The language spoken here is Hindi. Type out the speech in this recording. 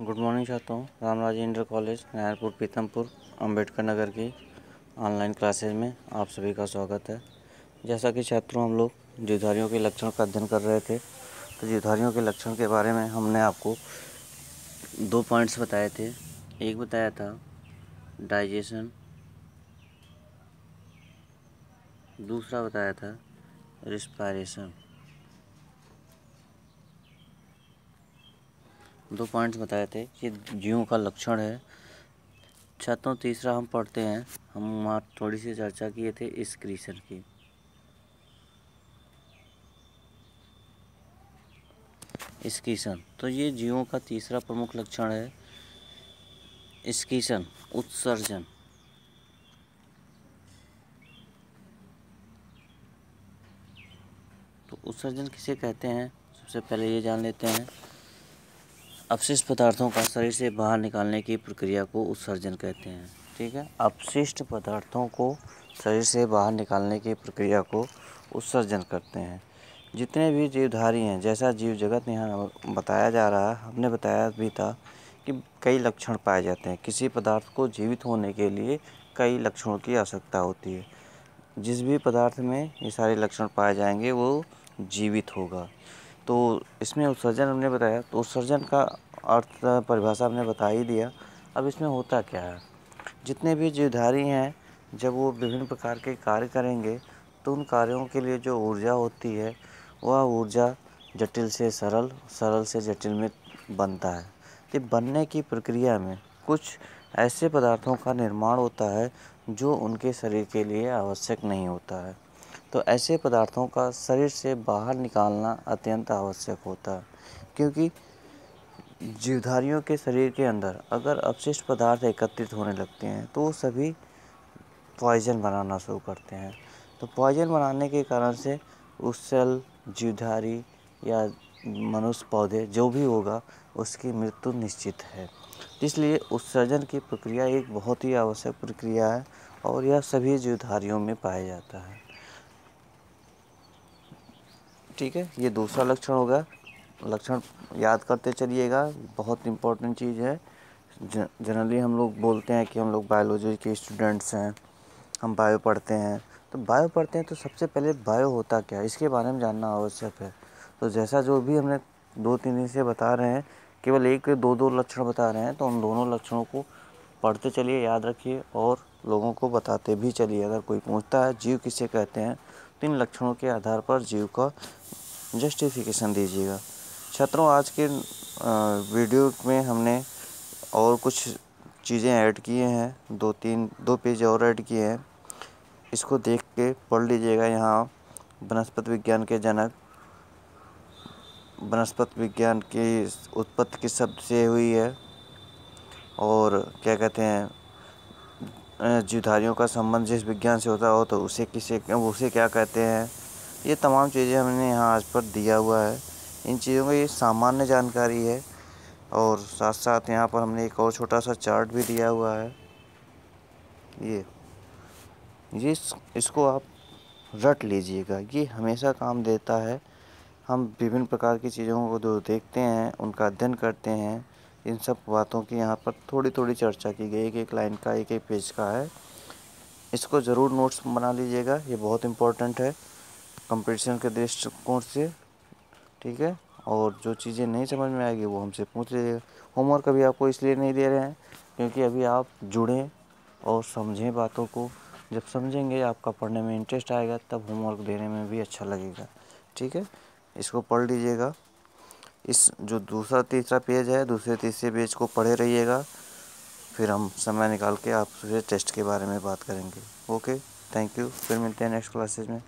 गुड मॉर्निंग चाहता छात्रों रामराज इंटर कॉलेज नायरपुर पीतमपुर अंबेडकर नगर की ऑनलाइन क्लासेज में आप सभी का स्वागत है। जैसा कि छात्रों, हम लोग जीवधारियों के लक्षण का अध्ययन कर रहे थे तो जीवधारियों के लक्षण के बारे में हमने आपको दो पॉइंट्स बताए थे। एक बताया था, डाइजेशन। दूसरा बताया था, रिस्पायरेशन। दो पॉइंट्स बताए थे कि जीवों का लक्षण है। छात्रों तीसरा हम पढ़ते हैं। हम वहाँ थोड़ी सी चर्चा किए थे स्क्रीशन की। स्कीसन तो ये जीवों का तीसरा प्रमुख लक्षण है। स्कीसन उत्सर्जन। तो उत्सर्जन किसे कहते हैं? सबसे पहले ये जान लेते हैं। अपशिष्ट पदार्थों का शरीर से बाहर निकालने की प्रक्रिया को उत्सर्जन कहते हैं, ठीक है? अपशिष्ट पदार्थों को शरीर से बाहर निकालने की प्रक्रिया को उत्सर्जन करते हैं। जितने भी जीवधारी हैं, जैसा जीव जगत यहाँ बताया जा रहा है हमने बताया भी था कि कई लक्षण पाए जाते हैं। किसी पदार्थ को जीवित होने के लिए कई लक्षणों की आवश्यकता होती है। जिस भी पदार्थ में ये सारे लक्षण पाए जाएँगे, वो जीवित होगा। तो इसमें उत्सर्जन हमने बताया तो उत्सर्जन का अर्थ परिभाषा हमने बता ही दिया। अब इसमें होता क्या है? जितने भी जीवधारी हैं, जब वो विभिन्न प्रकार के कार्य करेंगे तो उन कार्यों के लिए जो ऊर्जा होती है, वह ऊर्जा जटिल से सरल सरल से जटिल में बनता है। तो बनने की प्रक्रिया में कुछ ऐसे पदार्थों का निर्माण होता है, जो उनके शरीर के लिए आवश्यक नहीं होता है। तो ऐसे पदार्थों का शरीर से बाहर निकालना अत्यंत आवश्यक होता है, क्योंकि जीवधारियों के शरीर के अंदर अगर अपशिष्ट पदार्थ एकत्रित होने लगते हैं तो वो सभी पॉइजन बनाना शुरू करते हैं। तो पॉइजन बनाने के कारण से उस सेल जीवधारी या मनुष्य पौधे, जो भी होगा, उसकी मृत्यु निश्चित है। इसलिए उत्सर्जन की प्रक्रिया एक बहुत ही आवश्यक प्रक्रिया है और यह सभी जीवधारियों में पाया जाता है। ठीक है, ये दूसरा लक्षण होगा। लक्षण याद करते चलिएगा, बहुत इम्पोर्टेंट चीज़ है। जनरली हम लोग बोलते हैं कि हम लोग बायोलॉजी के स्टूडेंट्स हैं, हम बायो पढ़ते हैं। तो बायो पढ़ते हैं तो सबसे पहले बायो होता क्या है, इसके बारे में जानना आवश्यक है। तो जैसा जो भी हमने दो तीन दिन से बता रहे हैं, केवल एक दो दो लक्षण बता रहे हैं तो उन दोनों लक्षणों को पढ़ते चलिए, याद रखिए और लोगों को बताते भी चलिए। अगर कोई पूछता है, जीव किसे कहते हैं तीन लक्षणों के आधार पर जीव का जस्टिफिकेशन दीजिएगा। छात्रों, आज के वीडियो में हमने और कुछ चीज़ें ऐड किए हैं। दो तीन, दो पेज और ऐड किए हैं। इसको देख के पढ़ लीजिएगा यहाँ। वनस्पति विज्ञान के जनक। वनस्पति विज्ञान की उत्पत्ति किस शब्द से हुई है? और क्या कहते हैं? जीवधारियों का संबंध जिस विज्ञान से होता हो तो उसे किसे, उसे क्या कहते हैं? ये तमाम चीज़ें हमने यहाँ आज पर दिया हुआ है। इन चीज़ों का सामान्य जानकारी है और साथ साथ यहाँ पर हमने एक और छोटा सा चार्ट भी दिया हुआ है। ये ये इसको आप रट लीजिएगा। ये हमेशा काम देता है। हम विभिन्न प्रकार की चीज़ों को जो देखते हैं, उनका अध्ययन करते हैं। इन सब बातों की यहाँ पर थोड़ी थोड़ी चर्चा की गई। एक एक लाइन का एक एक पेज का है। इसको ज़रूर नोट्स बना लीजिएगा। ये बहुत इम्पोर्टेंट है कंपटीशन के दृष्टिकोण से, ठीक है? और जो चीज़ें नहीं समझ में आएगी वो हमसे पूछ लीजिएगा। होमवर्क अभी आपको इसलिए नहीं दे रहे हैं क्योंकि अभी आप जुड़ें और समझें बातों को। जब समझेंगे, आपका पढ़ने में इंटरेस्ट आएगा, तब होमवर्क देने में भी अच्छा लगेगा, ठीक है? इसको पढ़ लीजिएगा। इस जो दूसरा तीसरा पेज है, दूसरे तीसरे पेज को पढ़े रहिएगा। फिर हम समय निकाल के आपसे टेस्ट के बारे में बात करेंगे। ओके थैंक यू फिर मिलते हैं नेक्स्ट क्लासेज में।